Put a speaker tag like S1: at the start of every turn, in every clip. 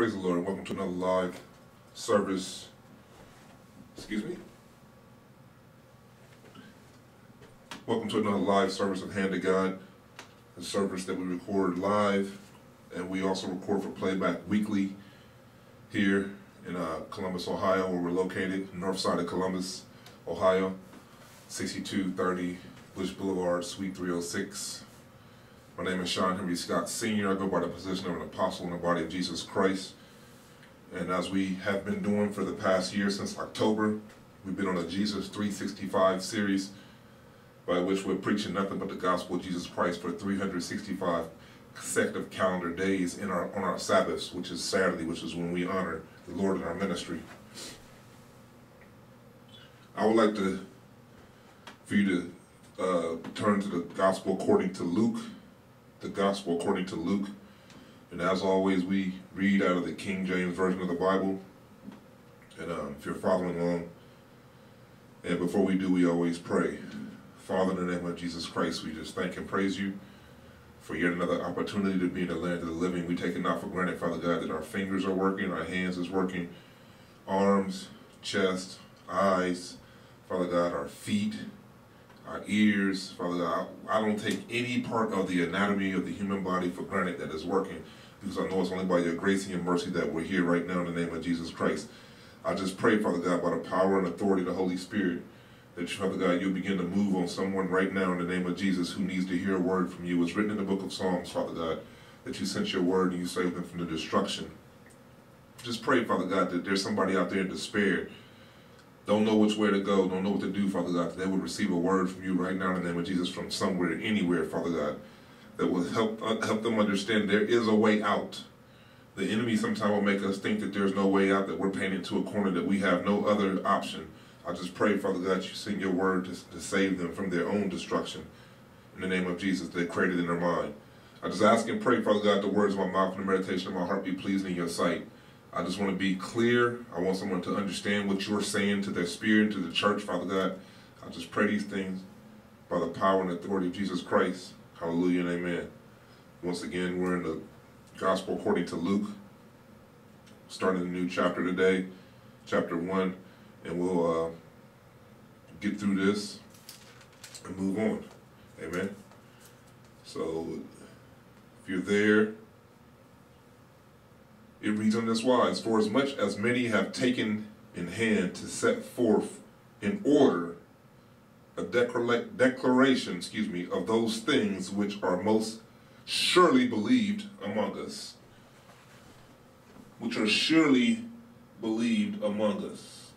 S1: Praise the Lord and welcome to another live service. Excuse me. Welcome to another live service of Hand to God, a service that we record live and we also record for playback weekly here in uh, Columbus, Ohio, where we're located, north side of Columbus, Ohio, 6230 Busch Boulevard, Suite 306. My name is Sean Henry Scott Sr. I go by the position of an apostle in the body of Jesus Christ. And as we have been doing for the past year since October, we've been on a Jesus 365 series by which we're preaching nothing but the gospel of Jesus Christ for 365 consecutive calendar days in our on our Sabbaths, which is Saturday, which is when we honor the Lord in our ministry. I would like to for you to uh, turn to the gospel according to Luke, the gospel according to Luke. And as always, we read out of the King James Version of the Bible. And um, if you're following along, and before we do, we always pray. Father, in the name of Jesus Christ, we just thank and praise you for yet another opportunity to be in the land of the living. We take it not for granted, Father God, that our fingers are working, our hands is working, arms, chest, eyes, Father God, our feet, our ears, Father God. I don't take any part of the anatomy of the human body for granted that is working because I know it's only by your grace and your mercy that we're here right now in the name of Jesus Christ. I just pray, Father God, by the power and authority of the Holy Spirit, that Father God, you'll begin to move on someone right now in the name of Jesus who needs to hear a word from you. It's written in the book of Psalms, Father God, that you sent your word and you saved them from the destruction. Just pray, Father God, that there's somebody out there in despair, don't know which way to go, don't know what to do, Father God, they would receive a word from you right now in the name of Jesus from somewhere, anywhere, Father God, that will help uh, help them understand there is a way out. The enemy sometimes will make us think that there's no way out, that we're painted to a corner, that we have no other option. I just pray, Father God, you send your word to, to save them from their own destruction. In the name of Jesus, they created in their mind. I just ask and pray, Father God, the words of my mouth and the meditation of my heart be pleasing in your sight. I just want to be clear. I want someone to understand what you're saying to their spirit, to the church, Father God. I just pray these things by the power and authority of Jesus Christ. Hallelujah and amen. Once again, we're in the Gospel according to Luke, starting a new chapter today, chapter 1, and we'll uh, get through this and move on. Amen. So, if you're there, it reads on this wise, For as much as many have taken in hand to set forth in order a declaration, excuse me, of those things which are most surely believed among us. Which are surely believed among us.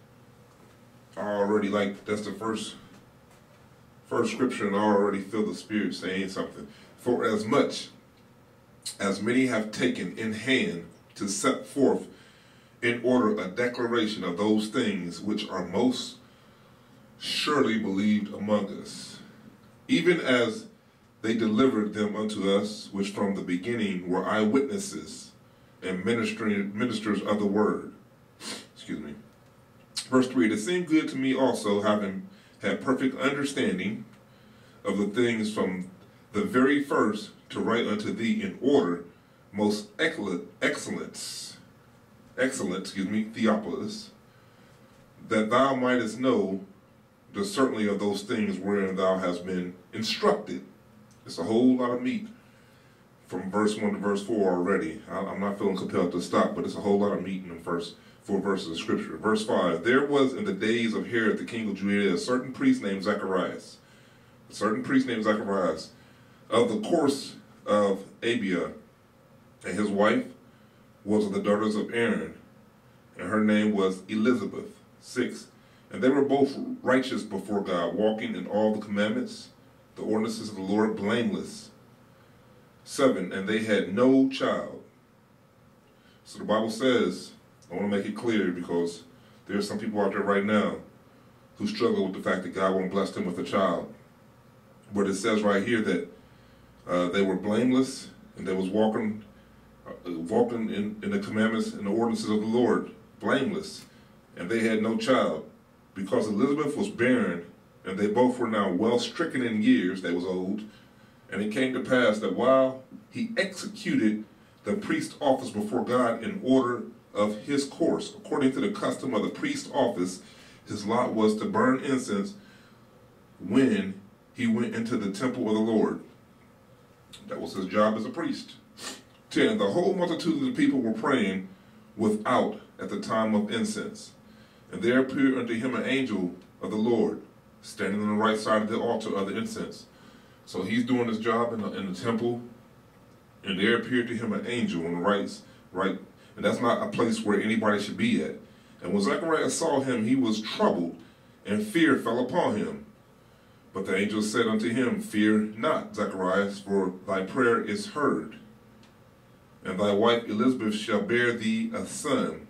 S1: I already like, that's the first first scripture, and I already feel the Spirit saying something. For as much as many have taken in hand to set forth in order a declaration of those things which are most surely believed among us, even as they delivered them unto us, which from the beginning were eyewitnesses and ministers of the word. Excuse me. Verse 3 It seemed good to me also, having had perfect understanding of the things from the very first, to write unto thee in order, most excellent, excellence, excellent, excuse me, Theophilus, that thou mightest know the certainty of those things wherein thou hast been instructed. It's a whole lot of meat from verse 1 to verse 4 already. I'm not feeling compelled to stop, but it's a whole lot of meat in the first four verses of Scripture. Verse 5, There was in the days of Herod the king of Judea a certain priest named Zacharias, a certain priest named Zacharias, of the course of Abia, and his wife was of the daughters of Aaron, and her name was Elizabeth. 6. And they were both righteous before God, walking in all the commandments, the ordinances of the Lord, blameless. Seven, and they had no child. So the Bible says, I want to make it clear because there are some people out there right now who struggle with the fact that God won't bless them with a child. But it says right here that uh, they were blameless and they was walking, walking in, in the commandments and the ordinances of the Lord, blameless, and they had no child because Elizabeth was barren, and they both were now well stricken in years, they was old, and it came to pass that while he executed the priest office before God in order of his course. According to the custom of the priest office, his lot was to burn incense when he went into the temple of the Lord. That was his job as a priest. 10. The whole multitude of the people were praying without at the time of incense. And there appeared unto him an angel of the Lord, standing on the right side of the altar of the incense. So he's doing his job in the, in the temple, and there appeared to him an angel on the right, right, and that's not a place where anybody should be at. And when Zechariah saw him, he was troubled, and fear fell upon him. But the angel said unto him, Fear not, Zacharias, for thy prayer is heard. And thy wife Elizabeth shall bear thee a son,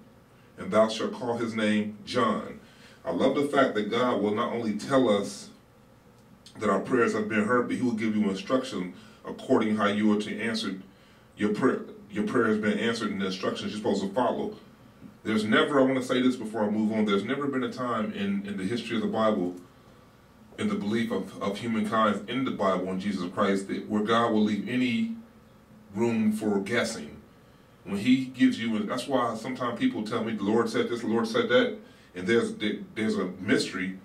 S1: and thou shalt call his name John. I love the fact that God will not only tell us that our prayers have been heard, but he will give you instruction according how you are to answer your prayer. Your prayer has been answered and the instructions you're supposed to follow. There's never, I want to say this before I move on, there's never been a time in, in the history of the Bible, in the belief of, of humankind in the Bible in Jesus Christ, that where God will leave any room for guessing. When he gives you, that's why sometimes people tell me the Lord said this, the Lord said that, and there's there's a mystery.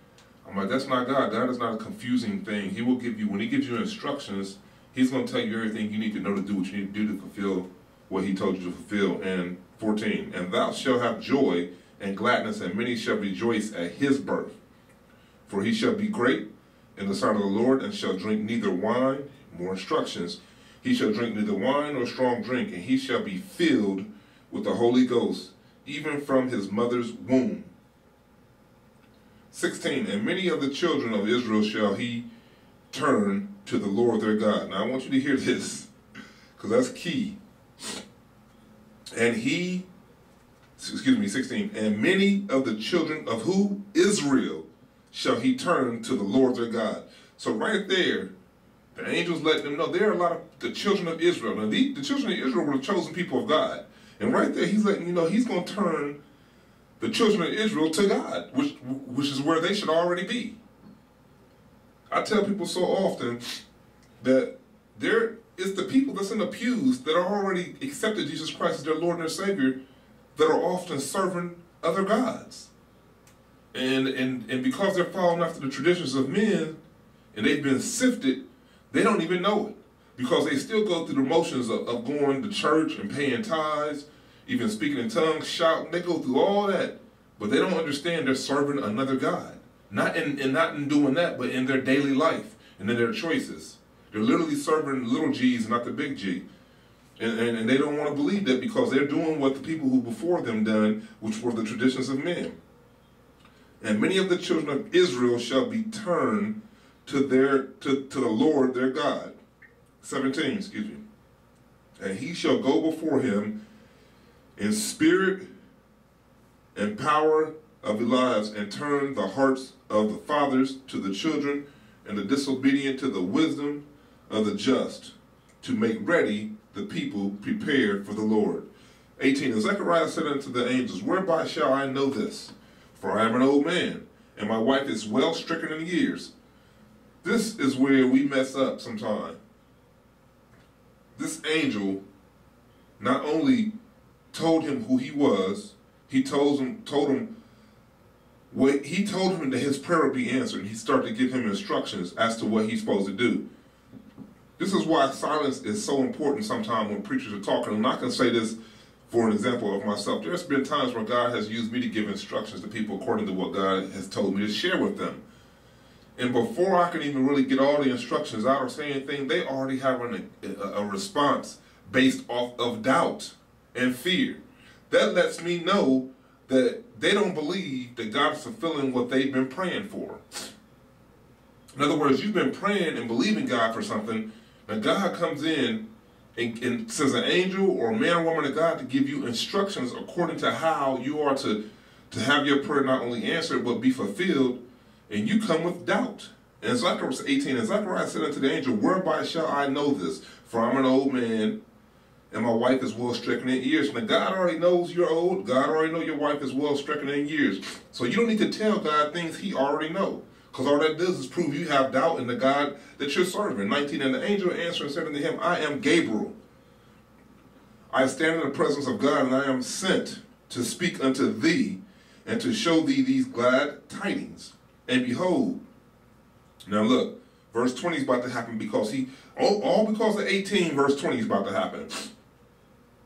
S1: I'm like, that's not God. God is not a confusing thing. He will give you, when he gives you instructions, he's going to tell you everything you need to know to do what you need to do to fulfill what he told you to fulfill. And 14, and thou shalt have joy and gladness, and many shall rejoice at his birth. For he shall be great in the sight of the Lord, and shall drink neither wine, more instructions, he shall drink neither wine nor strong drink, and he shall be filled with the Holy Ghost, even from his mother's womb. 16. And many of the children of Israel shall he turn to the Lord their God. Now I want you to hear this, because that's key. And he, excuse me, 16. And many of the children of who? Israel shall he turn to the Lord their God. So right there, the angels let them know there are a lot of the children of Israel. Now, the, the children of Israel were the chosen people of God. And right there, he's letting you know he's going to turn the children of Israel to God, which, which is where they should already be. I tell people so often that there is the people that's in the pews that are already accepted Jesus Christ as their Lord and their Savior that are often serving other gods. And, and, and because they're following after the traditions of men and they've been sifted they don't even know it because they still go through the motions of, of going to church and paying tithes, even speaking in tongues, shouting. They go through all that, but they don't understand they're serving another God. Not in, in not in doing that, but in their daily life and in their choices. They're literally serving little G's, not the big G. And, and, and, they don't want to believe that because they're doing what the people who before them done, which were the traditions of men. And many of the children of Israel shall be turned to their to, to the Lord their God. 17, excuse me. And he shall go before him in spirit and power of Elias and turn the hearts of the fathers to the children and the disobedient to the wisdom of the just to make ready the people prepared for the Lord. 18. And Zechariah said unto the angels, Whereby shall I know this? For I am an old man, and my wife is well stricken in years. This is where we mess up sometimes. This angel not only told him who he was, he told him told him what he told him that his prayer would be answered. He started to give him instructions as to what he's supposed to do. This is why silence is so important sometimes when preachers are talking. And I can say this for an example of myself. There's been times where God has used me to give instructions to people according to what God has told me to share with them. And before I can even really get all the instructions out or say anything, they already have an, a, a response based off of doubt and fear. That lets me know that they don't believe that God is fulfilling what they've been praying for. In other words, you've been praying and believing God for something, and God comes in and, and sends an angel or a man or woman of God to give you instructions according to how you are to, to have your prayer not only answered but be fulfilled and you come with doubt. And Zechariah 18, and Zechariah said unto the angel, Whereby shall I know this? For I'm an old man, and my wife is well stricken in years. Now God already knows you're old. God already know your wife is well stricken in years. So you don't need to tell God things he already know. Because all that does is prove you have doubt in the God that you're serving. 19, and the angel answered and said unto him, I am Gabriel. I stand in the presence of God, and I am sent to speak unto thee and to show thee these glad tidings. And behold, now look, verse 20 is about to happen because he, all, all because of 18, verse 20 is about to happen.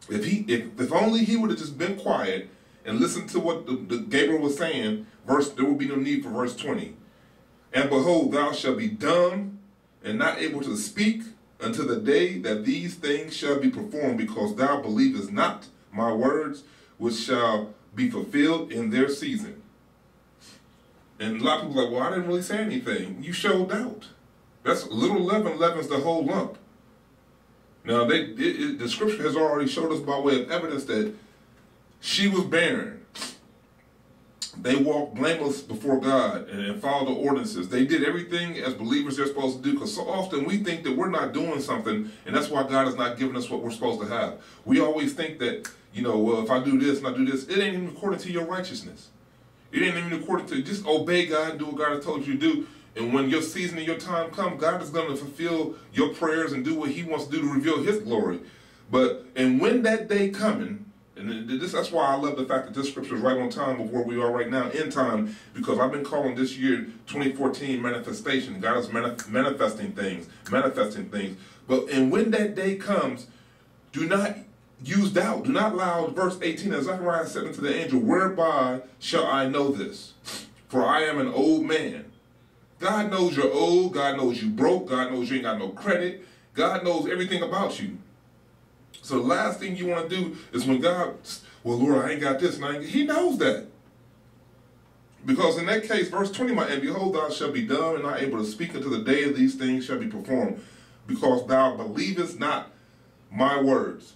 S1: If he, if, if only he would have just been quiet and listened to what the, the Gabriel was saying, verse there would be no need for verse 20. And behold, thou shalt be dumb and not able to speak until the day that these things shall be performed, because thou believest not my words, which shall be fulfilled in their season. And a lot of people are like, well, I didn't really say anything. You showed doubt. That's a little leaven leavens the whole lump. Now, they it, it, the scripture has already showed us by way of evidence that she was barren. They walked blameless before God and, and followed the ordinances. They did everything as believers they're supposed to do because so often we think that we're not doing something and that's why God has not given us what we're supposed to have. We always think that, you know, well, if I do this and I do this, it ain't even according to your righteousness. It ain't even according to, just obey God do what God has told you to do. And when your season and your time come, God is going to fulfill your prayers and do what he wants to do to reveal his glory. But, and when that day coming, and this, that's why I love the fact that this scripture is right on time with where we are right now in time, because I've been calling this year 2014 manifestation. God is manif manifesting things, manifesting things. But and when that day comes, do not use doubt. Do not allow verse 18 as Zechariah said unto the angel, Whereby shall I know this? For I am an old man. God knows you're old. God knows you broke. God knows you ain't got no credit. God knows everything about you. So the last thing you want to do is when God, well, Lord, I ain't got this, and He knows that. Because in that case, verse 20 my, and behold, thou shalt be dumb and not able to speak until the day of these things shall be performed, because thou believest not my words.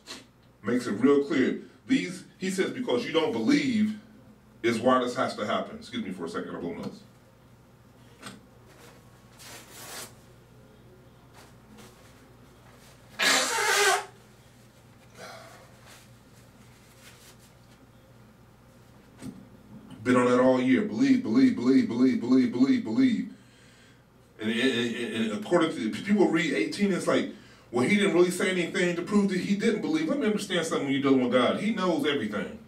S1: Makes it real clear. These, he says, because you don't believe is why this has to happen. Excuse me for a second, I blow notes. Been on that all year. Believe, believe, believe, believe, believe, believe, believe. And, and, and, according to people read 18, it's like, well, he didn't really say anything to prove that he didn't believe. Let me understand something when you're dealing with God. He knows everything.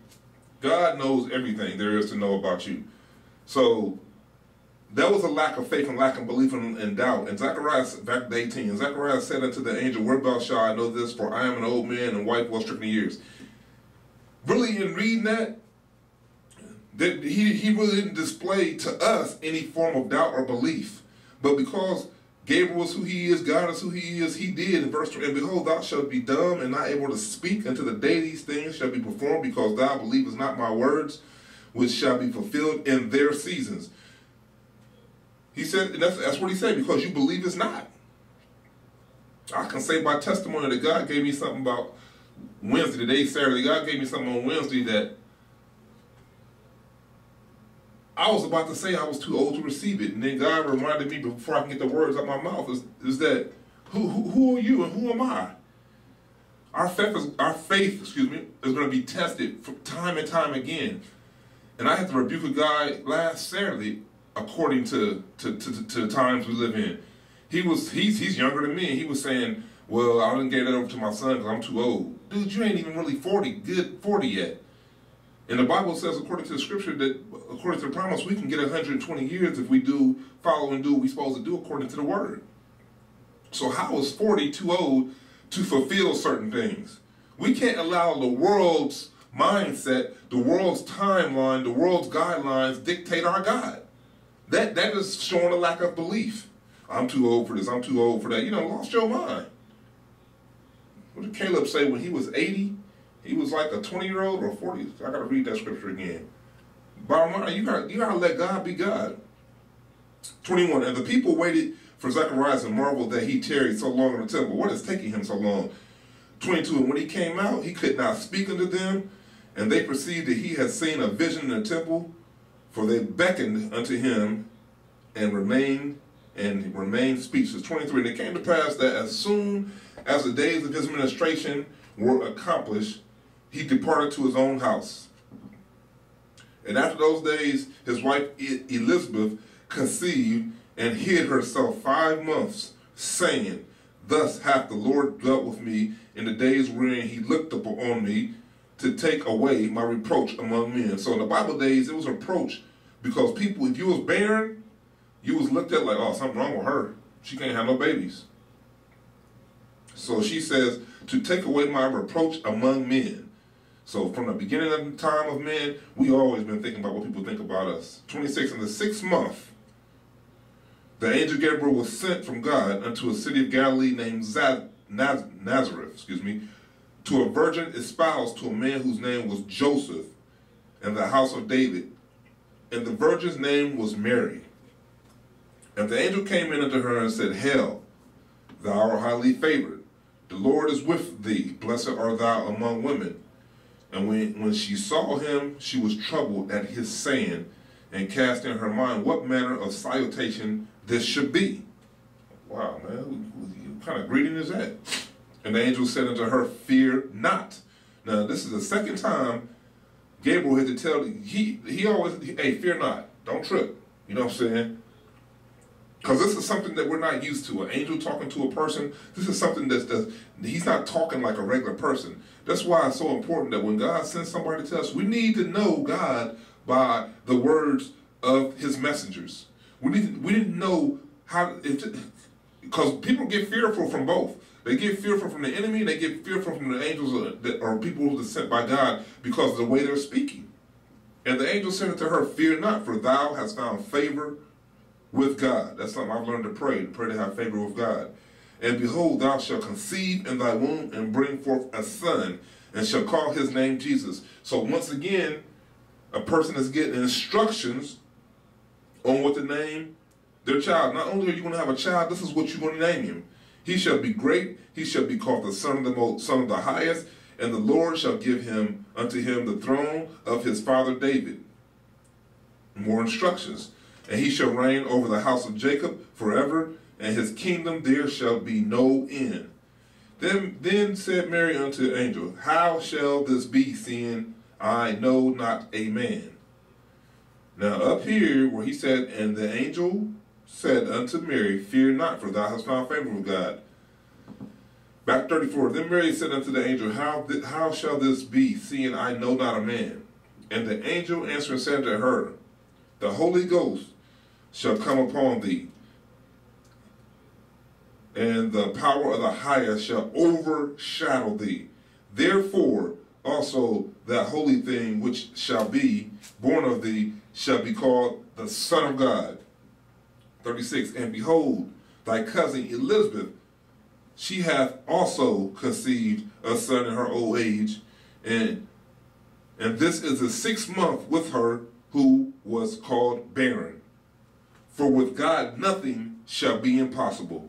S1: God knows everything there is to know about you. So that was a lack of faith and lack of belief and, and doubt. And Zechariah, back to 18, and Zechariah said unto the angel, Whereby shall I know this? For I am an old man and wife well stricken years. Really, in reading that, that he, he really didn't display to us any form of doubt or belief. But because Gabriel is who he is, God is who he is, he did in verse 3, And behold, thou shalt be dumb and not able to speak until the day these things shall be performed, because thou believest not my words, which shall be fulfilled in their seasons. He said, that's, that's what he said, because you believe it's not. I can say by testimony that God gave me something about Wednesday, today, Saturday. God gave me something on Wednesday that I was about to say I was too old to receive it, and then God reminded me before I can get the words out my mouth is, is that who, who, who are you and who am I? Our faith, is, our faith, excuse me, is going to be tested from time and time again. And I had to rebuke a guy last Saturday, according to to, to, to the times we live in. He was he's he's younger than me, he was saying, "Well, I didn't get that over to my son because I'm too old." Dude, you ain't even really forty, good forty yet. And the Bible says, according to the scripture, that according to the promise, we can get 120 years if we do follow and do what we're supposed to do according to the word. So how is 40 too old to fulfill certain things? We can't allow the world's mindset, the world's timeline, the world's guidelines dictate our God. That that is showing a lack of belief. I'm too old for this, I'm too old for that. You know, lost your mind. What did Caleb say when he was 80? He was like a 20 year old or 40. I got to read that scripture again. Bottom line, you got you got to let God be God. 21. And the people waited for Zacharias and marveled that he tarried so long in the temple. What is taking him so long? 22. And when he came out, he could not speak unto them, and they perceived that he had seen a vision in the temple, for they beckoned unto him and remained and remained speechless. 23. And it came to pass that as soon as the days of his administration were accomplished, he departed to his own house. And after those days, his wife Elizabeth conceived and hid herself five months, saying, Thus hath the Lord dealt with me in the days wherein he looked upon me to take away my reproach among men. So in the Bible days, it was reproach because people, if you was barren, you was looked at like, oh, something wrong with her. She can't have no babies. So she says, to take away my reproach among men. So from the beginning of the time of men, we always been thinking about what people think about us. 26, in the sixth month, the angel Gabriel was sent from God unto a city of Galilee named Zaz Naz Nazareth, excuse me, to a virgin espoused to a man whose name was Joseph in the house of David. And the virgin's name was Mary. And the angel came in unto her and said, Hail, thou art highly favored. The Lord is with thee. Blessed art thou among women. And when, when she saw him, she was troubled at his saying, and cast in her mind what manner of salutation this should be. Wow, man, what kind of greeting is that? And the angel said unto her, Fear not. Now, this is the second time Gabriel had to tell, he, he always, hey, fear not. Don't trip. You know what I'm saying? Because this is something that we're not used to. An angel talking to a person, this is something that's, that's, he's not talking like a regular person. That's why it's so important that when God sends somebody to us, we need to know God by the words of his messengers. We need we didn't know how because people get fearful from both. They get fearful from the enemy, they get fearful from the angels are people who are sent by God because of the way they're speaking. And the angel said to her, Fear not, for thou hast found favor with God. That's something I've learned to pray, to pray to have favor with God. And behold, thou shalt conceive in thy womb and bring forth a son, and shall call his name Jesus. So once again, a person is getting instructions on what to name their child. Not only are you going to have a child, this is what you're going to name him. He shall be great. He shall be called the son of the most, son of the highest, and the Lord shall give him unto him the throne of his father David. More instructions. And he shall reign over the house of Jacob forever, and his kingdom there shall be no end. Then, then said Mary unto the angel, How shall this be, seeing I know not a man? Now up here where he said, And the angel said unto Mary, Fear not, for thou hast found favor with God. Back 34, Then Mary said unto the angel, How, how shall this be, seeing I know not a man? And the angel answering said to her, The Holy Ghost shall come upon thee, and the power of the highest shall overshadow thee. Therefore also that holy thing which shall be born of thee shall be called the Son of God. 36, And behold, thy cousin Elizabeth, she hath also conceived a son in her old age, and and this is the sixth month with her who was called barren. For with God nothing shall be impossible.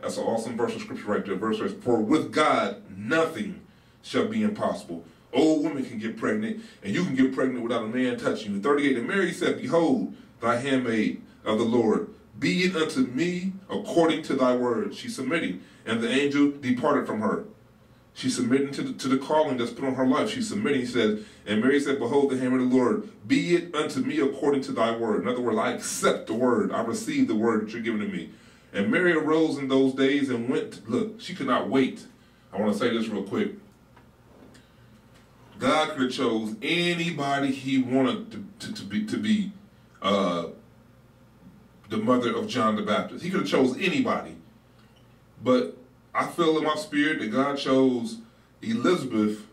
S1: That's an awesome verse of scripture right there. Verse, verse For with God nothing shall be impossible. Old women can get pregnant, and you can get pregnant without a man touching you. 38, and Mary said, Behold, thy handmaid of the Lord, be it unto me according to thy word. She submitting, and the angel departed from her. She's submitting to the, to the calling that's put on her life. She's submitting, he says, and Mary said, Behold, the handmaid of the Lord, be it unto me according to thy word. In other words, I accept the word. I receive the word that you're giving to me. And Mary arose in those days and went, look, she could not wait. I want to say this real quick. God could have chose anybody he wanted to, to, to be to be uh, the mother of John the Baptist. He could have chose anybody. But I feel in my spirit that God chose Elizabeth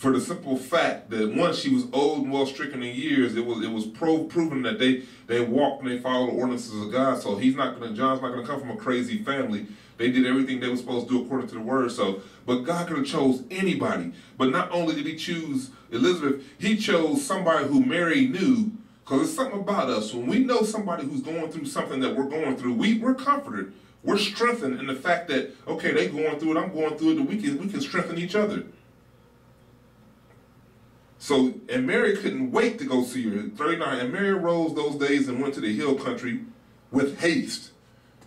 S1: for the simple fact that once she was old and well stricken in years, it was it was pro proven that they they walked and they followed the ordinances of God. So he's not gonna John's not gonna come from a crazy family. They did everything they were supposed to do according to the word. So, but God could have chose anybody. But not only did He choose Elizabeth, He chose somebody who Mary knew. Because it's something about us when we know somebody who's going through something that we're going through, we we're comforted. We're strengthened in the fact that okay, they going through it, I'm going through it, and we can we can strengthen each other. So, and Mary couldn't wait to go see her. 39, and Mary rose those days and went to the hill country with haste.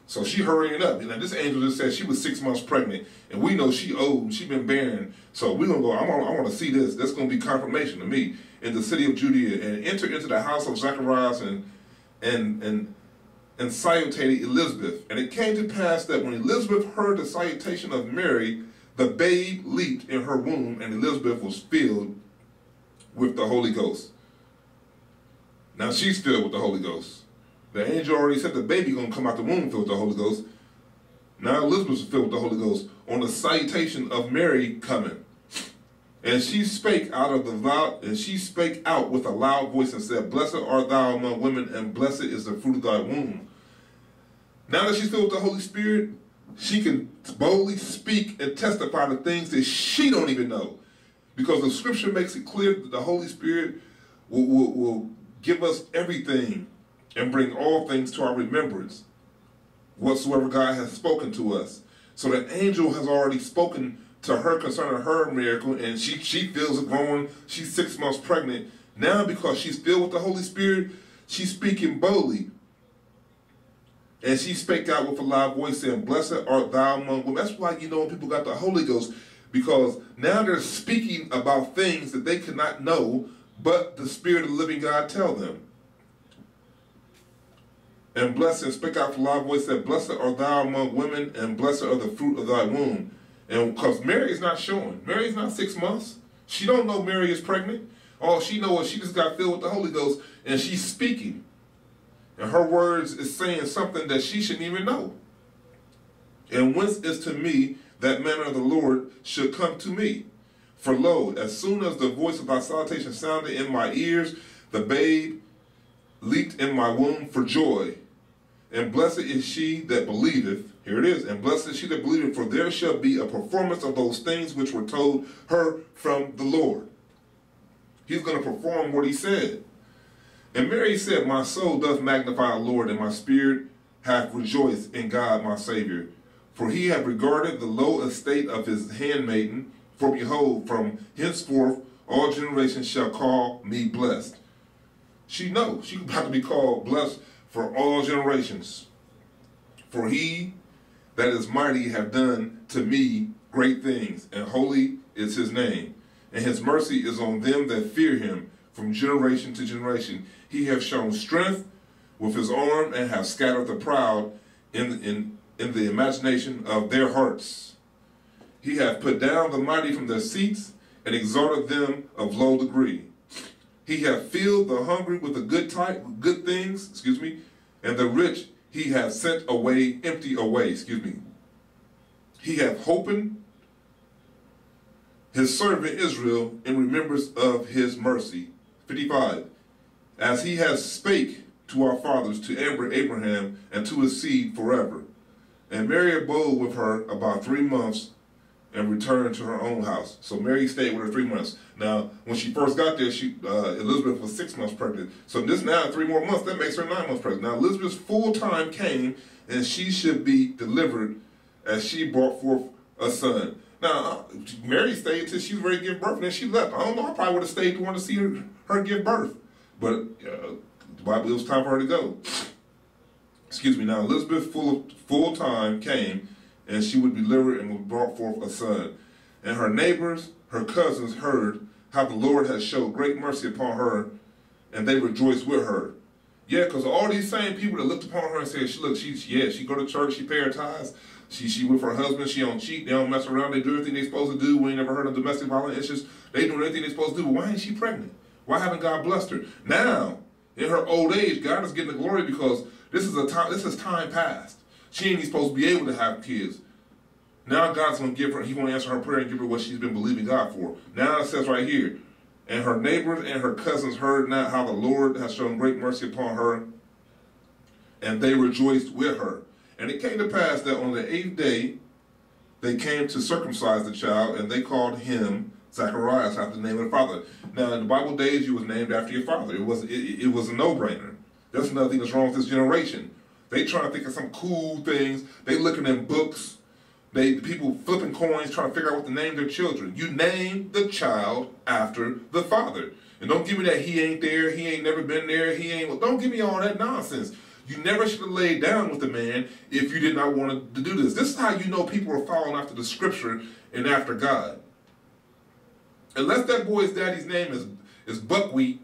S1: So she hurrying up. And this angel just said she was six months pregnant, and we know she old, she been barren. So we're gonna go. I'm I want to see this. That's gonna be confirmation to me in the city of Judea, and enter into the house of Zacharias and and and and saluted Elizabeth. And it came to pass that when Elizabeth heard the salutation of Mary, the babe leaped in her womb, and Elizabeth was filled with the Holy Ghost. Now she's filled with the Holy Ghost. The angel already said the baby gonna come out the womb filled with the Holy Ghost. Now Elizabeth is filled with the Holy Ghost on the salutation of Mary coming. And she spake out of the loud, and she spake out with a loud voice and said, Blessed art thou among women, and blessed is the fruit of thy womb. Now that she's filled with the Holy Spirit, she can boldly speak and testify to things that she don't even know. Because the scripture makes it clear that the Holy Spirit will, will, will give us everything and bring all things to our remembrance, whatsoever God has spoken to us. So the angel has already spoken to her concerning her miracle, and she, she feels it growing. She's six months pregnant. Now, because she's filled with the Holy Spirit, she's speaking boldly. And she spake out with a loud voice, saying, Blessed art thou among women. That's why you know when people got the Holy Ghost, because now they're speaking about things that they could not know, but the Spirit of the living God tell them. And blessed, and out a loud voice, said, Blessed art thou among women, and blessed are the fruit of thy womb. And because Mary is not showing. Mary is not six months. She don't know Mary is pregnant. All she knows is she just got filled with the Holy Ghost, and she's speaking. And her words is saying something that she shouldn't even know. And whence is to me that manner of the Lord should come to me? For lo, as soon as the voice of thy salutation sounded in my ears, the babe leaped in my womb for joy. And blessed is she that believeth, here it is, and blessed is she that believeth, for there shall be a performance of those things which were told her from the Lord. He's going to perform what he said. And Mary said, My soul doth magnify the Lord, and my spirit hath rejoiced in God my Savior. For he hath regarded the low estate of his handmaiden. For behold, from henceforth all generations shall call me blessed. She knows she about to be called blessed for all generations. For he that is mighty have done to me great things, and holy is his name. And his mercy is on them that fear him from generation to generation. He hath shown strength with his arm and hath scattered the proud in, in, in the imagination of their hearts. He hath put down the mighty from their seats and exalted them of low degree. He hath filled the hungry with the good type, good things, excuse me, and the rich he hath sent away empty away, excuse me. He hath hopened his servant Israel in remembrance of his mercy. 55 as he has spake to our fathers, to Abraham, and to his seed forever. And Mary abode with her about three months and returned to her own house. So Mary stayed with her three months. Now, when she first got there, she uh, Elizabeth was six months pregnant. So this now three more months, that makes her nine months pregnant. Now Elizabeth's full time came, and she should be delivered as she brought forth a son. Now, Mary stayed until she was ready to give birth, and then she left. I don't know, I probably would have stayed to want to see her, her give birth. But uh, the Bible, it was time for her to go. Excuse me. Now Elizabeth, full full time, came, and she would be delivered and would brought forth a son. And her neighbors, her cousins, heard how the Lord had showed great mercy upon her, and they rejoiced with her. Yeah, because all these same people that looked upon her and said, she look, she's yeah, she go to church, she pay her tithes, she she with her husband, she don't cheat, they don't mess around, they do everything they supposed to do. We ain't never heard of domestic violence. Just they doing everything they supposed to do. But why ain't she pregnant? Why haven't God blessed her? Now, in her old age, God is getting the glory because this is a time this is time past. She ain't supposed to be able to have kids. Now God's gonna give her, He gonna answer her prayer and give her what she's been believing God for. Now it says right here, and her neighbors and her cousins heard not how the Lord has shown great mercy upon her, and they rejoiced with her. And it came to pass that on the eighth day they came to circumcise the child, and they called him Zacharias after the name of the father. Now, in the Bible days, you was named after your father. It was it, it was a no-brainer. That's another thing that's wrong with this generation. They trying to think of some cool things. They looking in books. They people flipping coins trying to figure out what to name their children. You name the child after the father. And don't give me that he ain't there, he ain't never been there, he ain't. Well, don't give me all that nonsense. You never should have laid down with the man if you did not want to do this. This is how you know people are following after the scripture and after God. Unless that boy's daddy's name is, is Buckwheat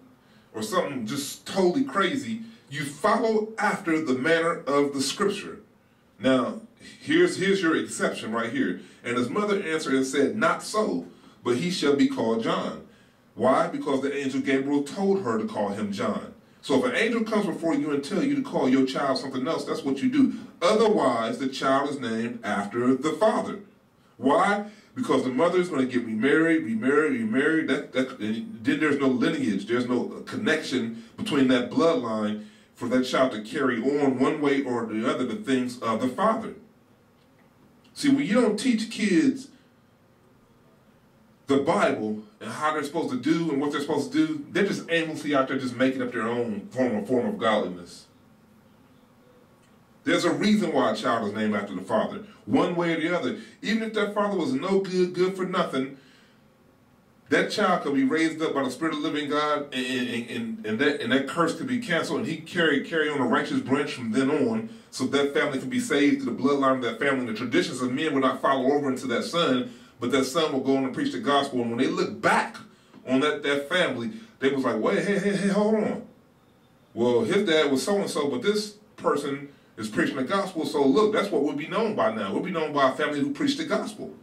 S1: or something just totally crazy, you follow after the manner of the scripture. Now, here's here's your exception right here. And his mother answered and said, Not so, but he shall be called John. Why? Because the angel Gabriel told her to call him John. So if an angel comes before you and tell you to call your child something else, that's what you do. Otherwise, the child is named after the father. Why? Because the mother is going to get remarried, remarried, remarried. That, that, then there's no lineage. There's no connection between that bloodline for that child to carry on one way or the other the things of the father. See, when you don't teach kids the Bible and how they're supposed to do and what they're supposed to do, they're just aimlessly out there just making up their own form of form of godliness. There's a reason why a child is named after the father, one way or the other. Even if that father was no good, good for nothing, that child could be raised up by the Spirit of the living God, and, and, and, and that and that curse could be canceled, and he carry carry on a righteous branch from then on, so that family can be saved to the bloodline of that family. And the traditions of men will not follow over into that son, but that son will go on and preach the gospel. And when they look back on that, that family, they was like, wait, hey, hey, hey, hold on. Well, his dad was so-and-so, but this person is preaching the gospel. So look, that's what we'll be known by now. We'll be known by a family who preach the gospel.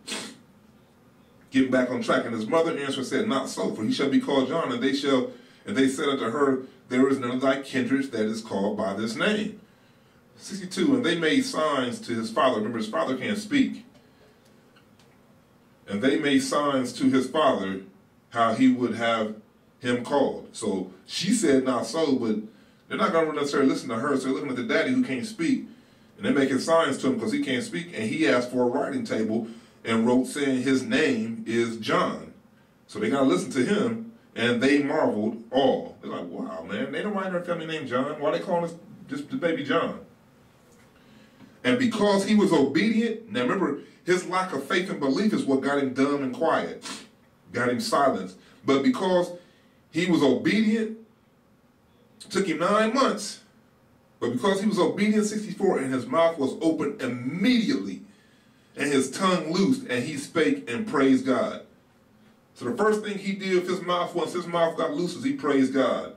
S1: Getting back on track. And his mother answered and said, Not so, for he shall be called John, and they shall, and they said unto her, There is none of thy kindred that is called by this name. 62, and they made signs to his father. Remember, his father can't speak. And they made signs to his father how he would have him called. So she said, Not so, but they're not going to necessarily listen to her. So they're looking at the daddy who can't speak. And they're making signs to him because he can't speak. And he asked for a writing table and wrote saying his name is John. So they got to listen to him. And they marveled all. They're like, wow, man, they don't write their family name John. Why they calling us just the baby John? And because he was obedient, now remember, his lack of faith and belief is what got him dumb and quiet, got him silenced. But because he was obedient, took him nine months. But because he was obedient, 64, and his mouth was open immediately, and his tongue loosed, and he spake and praised God. So the first thing he did with his mouth, once his mouth got loose, is he praised God.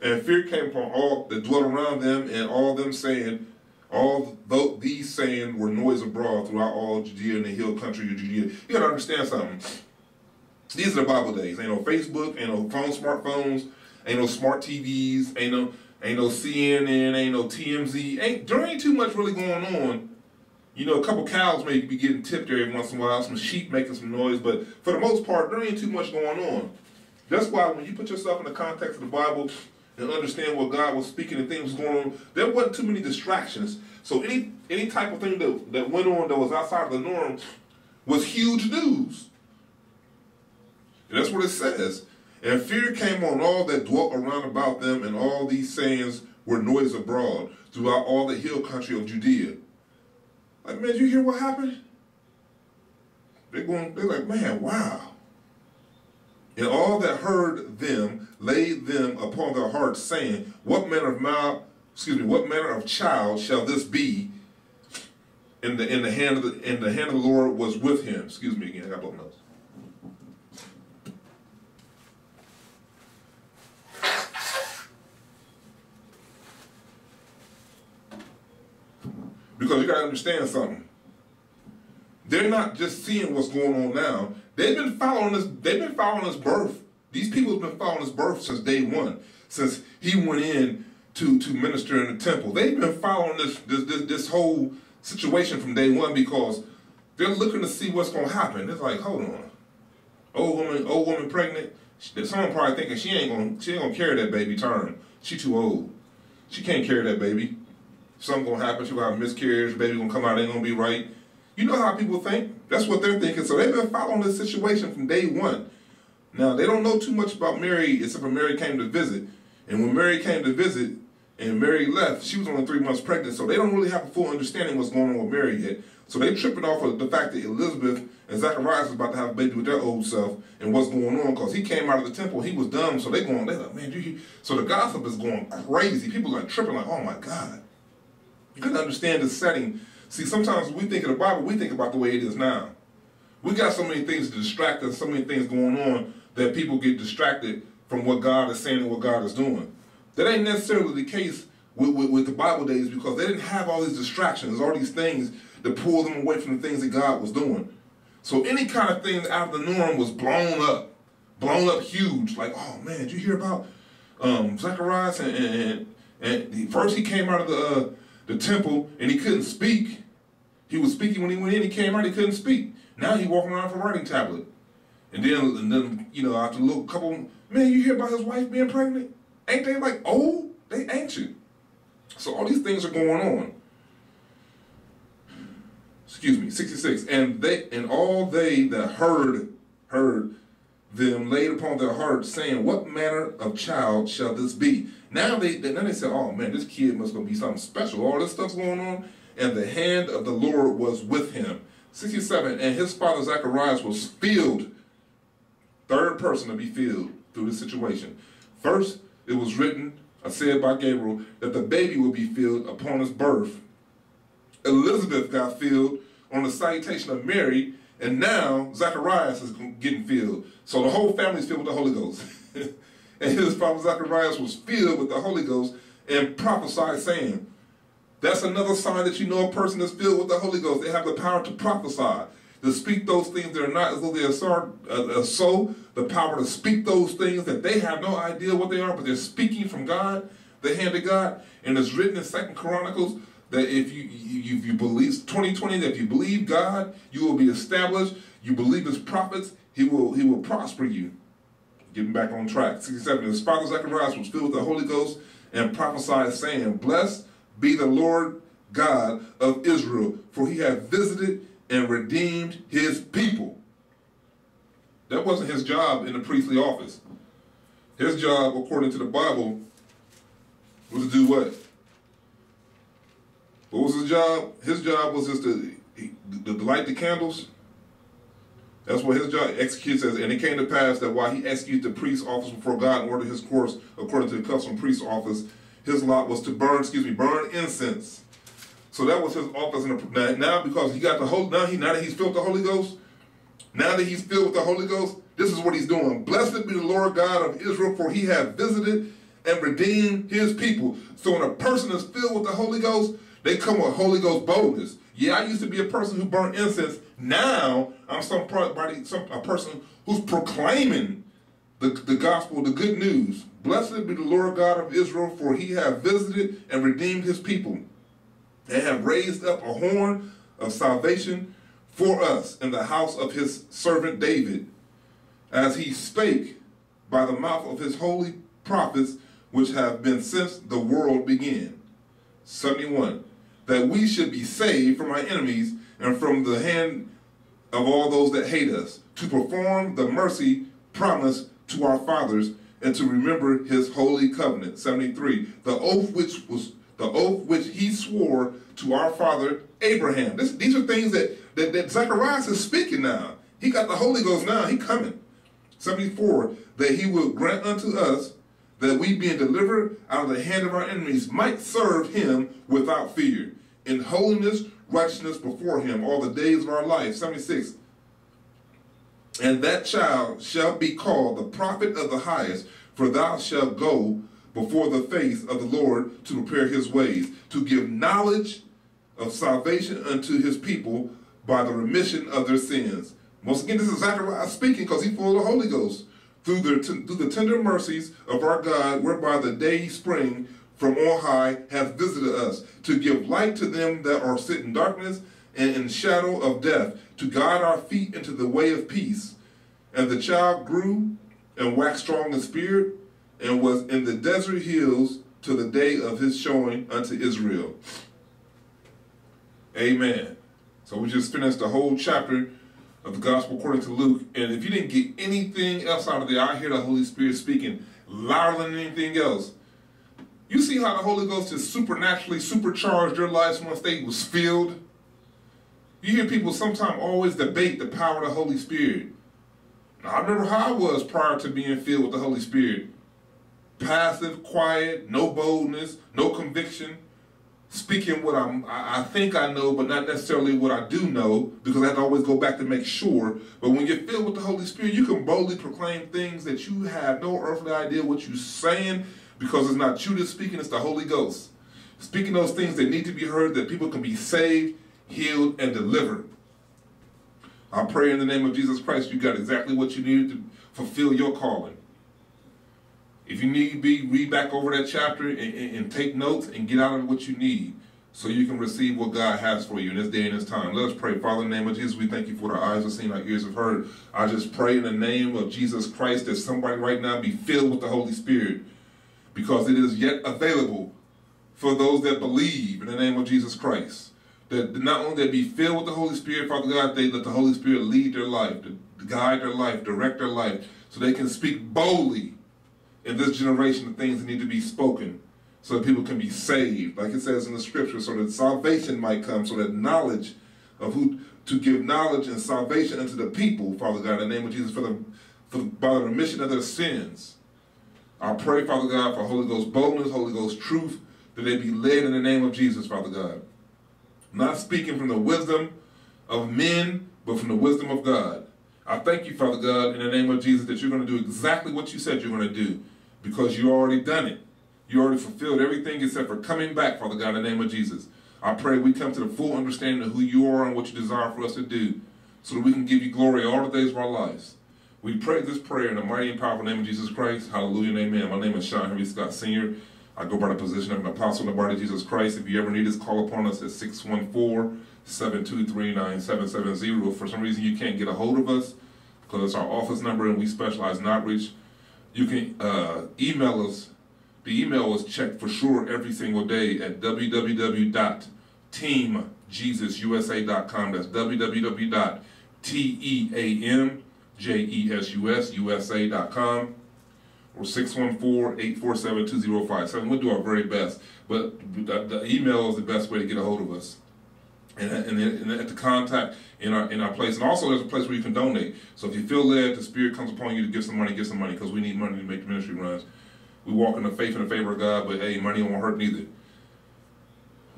S1: And fear came upon all that dwelt around them, and all them saying, all these saying were noise abroad throughout all Judea and the hill country of Judea. You gotta understand something. These are the Bible days. Ain't no Facebook, ain't no phone, smartphones, ain't no smart TVs, ain't no ain't no CNN, ain't no TMZ. Ain't there ain't too much really going on. You know, a couple cows may be getting tipped every once in a while, some sheep making some noise, but for the most part, there ain't too much going on. That's why when you put yourself in the context of the Bible, and understand what God was speaking and things going on, there wasn't too many distractions. So any any type of thing that, that went on that was outside of the norm was huge news. And that's what it says. And fear came on all that dwelt around about them, and all these sayings were noise abroad throughout all the hill country of Judea. Like, man, you hear what happened? They're going, they're like, man, wow. And all that heard them laid them upon their hearts, saying, What manner of mouth, excuse me, what manner of child shall this be? In the in the hand of the in the hand of the Lord was with him. Excuse me again, I got both notes. Because you gotta understand something. They're not just seeing what's going on now. They've been following this. They've been following his birth. These people have been following his birth since day one, since he went in to to minister in the temple. They've been following this this this, this whole situation from day one because they're looking to see what's going to happen. It's like, hold on, old woman, old woman pregnant. Someone probably thinking she ain't gonna she ain't gonna carry that baby term. She too old. She can't carry that baby. Something gonna happen. She gonna have miscarriage. Baby gonna come out. Ain't gonna be right. You know how people think. That's what they're thinking. So they've been following this situation from day one. Now, they don't know too much about Mary except for Mary came to visit. And when Mary came to visit and Mary left, she was only three months pregnant. So they don't really have a full understanding what's going on with Mary yet. So they tripping off of the fact that Elizabeth and Zacharias is about to have a baby with their old self and what's going on because he came out of the temple, he was dumb. So they going, they like, man, you, so the gossip is going crazy. People are tripping like, oh my God. You can understand the setting See, sometimes we think of the Bible, we think about the way it is now. We got so many things to distract us, so many things going on that people get distracted from what God is saying and what God is doing. That ain't necessarily the case with, with, with the Bible days because they didn't have all these distractions, all these things to pull them away from the things that God was doing. So any kind of thing out of the norm was blown up, blown up huge. Like, oh man, did you hear about um, Zacharias? And, and, and first he came out of the uh, the temple and he couldn't speak. He was speaking when he went in. He came out, he couldn't speak. Now he walking around with a writing tablet. And then, and then you know, after a little couple, man, you hear about his wife being pregnant? Ain't they like old? They ancient. So all these things are going on. Excuse me, 66. And they and all they that heard heard them laid upon their hearts, saying, What manner of child shall this be? Now they then they said, Oh man, this kid must be something special. All this stuff's going on. And the hand of the Lord was with him. 67. And his father Zacharias was filled, third person to be filled through this situation. First, it was written, I said by Gabriel, that the baby would be filled upon his birth. Elizabeth got filled on the salutation of Mary, and now Zacharias is getting filled. So the whole family is filled with the Holy Ghost. and his father Zacharias was filled with the Holy Ghost and prophesied, saying, That's another sign that you know a person is filled with the Holy Ghost. They have the power to prophesy, to speak those things that are not as though they are uh, uh, so, the power to speak those things that they have no idea what they are, but they're speaking from God, the hand of God. And it's written in Second Chronicles that if you if you believe 2020 that if you believe God, you will be established. You believe His prophets, He will He will prosper you. Getting back on track. 67. His father Zacharias was filled with the Holy Ghost and prophesied, saying, "Blessed be the Lord God of Israel, for He hath visited and redeemed His people." That wasn't his job in the priestly office. His job, according to the Bible, was to do what? What was his job? His job was just to, to light the candles. That's what his job executes says. And it came to pass that while he executed the priest's office before God and ordered his course according to the custom priest's office, his lot was to burn, excuse me, burn incense. So that was his office. In the, now, because he got the whole, now he now that he's filled the Holy Ghost, now that he's filled with the Holy Ghost, this is what he's doing. Blessed be the Lord God of Israel, for he hath visited and redeemed his people. So when a person is filled with the Holy Ghost, they come with Holy Ghost boldness. Yeah, I used to be a person who burned incense. Now I'm some somebody, some a person who's proclaiming the, the gospel, the good news. Blessed be the Lord God of Israel, for he hath visited and redeemed his people, and have raised up a horn of salvation for us in the house of his servant David, as he spake by the mouth of his holy prophets, which have been since the world began. 71 that we should be saved from our enemies and from the hand of all those that hate us, to perform the mercy promised to our fathers, and to remember his holy covenant. 73. The oath which was the oath which he swore to our father Abraham. This, these are things that, that, that Zacharias is speaking now. He got the Holy Ghost now. He coming. 74. That he will grant unto us that we being delivered out of the hand of our enemies might serve him without fear in holiness, righteousness before him all the days of our life. 76. And that child shall be called the prophet of the highest, for thou shalt go before the face of the Lord to prepare his ways, to give knowledge of salvation unto his people by the remission of their sins. Once again, this is Zechariah speaking because he's full of the Holy Ghost. Through the, through the tender mercies of our God, whereby the day spring from on high hath visited us, to give light to them that are sit in darkness and in shadow of death, to guide our feet into the way of peace. And the child grew and waxed strong in spirit, and was in the desert hills to the day of his showing unto Israel. Amen. So we just finished the whole chapter of the Gospel according to Luke. And if you didn't get anything else out of there, I hear the Holy Spirit speaking louder than anything else. You see how the Holy Ghost has supernaturally supercharged your lives once they was filled? You hear people sometimes always debate the power of the Holy Spirit. Now, I remember how I was prior to being filled with the Holy Spirit. Passive, quiet, no boldness, no conviction, speaking what I'm, I think I know, but not necessarily what I do know, because I have to always go back to make sure. But when you're filled with the Holy Spirit, you can boldly proclaim things that you have no earthly idea what you're saying, because it's not you that's speaking, it's the Holy Ghost. speaking those things that need to be heard, that people can be saved, healed, and delivered. I pray in the name of Jesus Christ, you got exactly what you needed to fulfill your calling. If you need be, read back over that chapter and, and, and, take notes and get out of what you need so you can receive what God has for you in this day and this time. Let us pray. Father, in the name of Jesus, we thank you for our eyes have seen, our ears have heard. I just pray in the name of Jesus Christ that somebody right now be filled with the Holy Spirit because it is yet available for those that believe in the name of Jesus Christ. That not only they be filled with the Holy Spirit, Father God, they let the Holy Spirit lead their life, to guide their life, direct their life, so they can speak boldly in this generation the things that need to be spoken so that people can be saved, like it says in the scripture, so that salvation might come, so that knowledge of who to give knowledge and salvation unto the people, Father God, in the name of Jesus, for the, for the by the remission of their sins. I pray, Father God, for Holy Ghost boldness, Holy Ghost truth, that they be led in the name of Jesus, Father God. Not speaking from the wisdom of men, but from the wisdom of God. I thank you, Father God, in the name of Jesus, that you're going to do exactly what you said you're going to do because you already done it. You already fulfilled everything except for coming back, Father God, in the name of Jesus. I pray we come to the full understanding of who you are and what you desire for us to do so that we can give you glory all the days of our lives. We pray this prayer in the mighty and powerful name of Jesus Christ. Hallelujah and amen. My name is Sean Henry Scott Sr. I go by the position of an apostle in the body of Jesus Christ. If you ever need us, call upon us at 614-723-9770. For some reason you can't get a hold of us because it's our office number and we specialize in outreach. You can uh, email us. The email is checked for sure every single day at www.teamjesususa.com. That's www.teamjesususa.com or 614-847-2057. We'll do our very best. But the, the, email is the best way to get a hold of us. And, and, and at the contact in our in our place. And also there's a place where you can donate. So if you feel led, the Spirit comes upon you to give some money, give some money, because we need money to make the ministry runs. We walk in the faith and the favor of God, but hey, money won't hurt neither.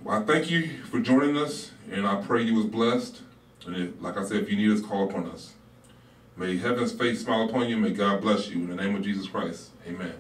S1: Well, I thank you for joining us, and I pray you was blessed. And if, like I said, if you need us, call upon us. May heaven's face smile upon you. May God bless you. In the name of Jesus Christ. Amen.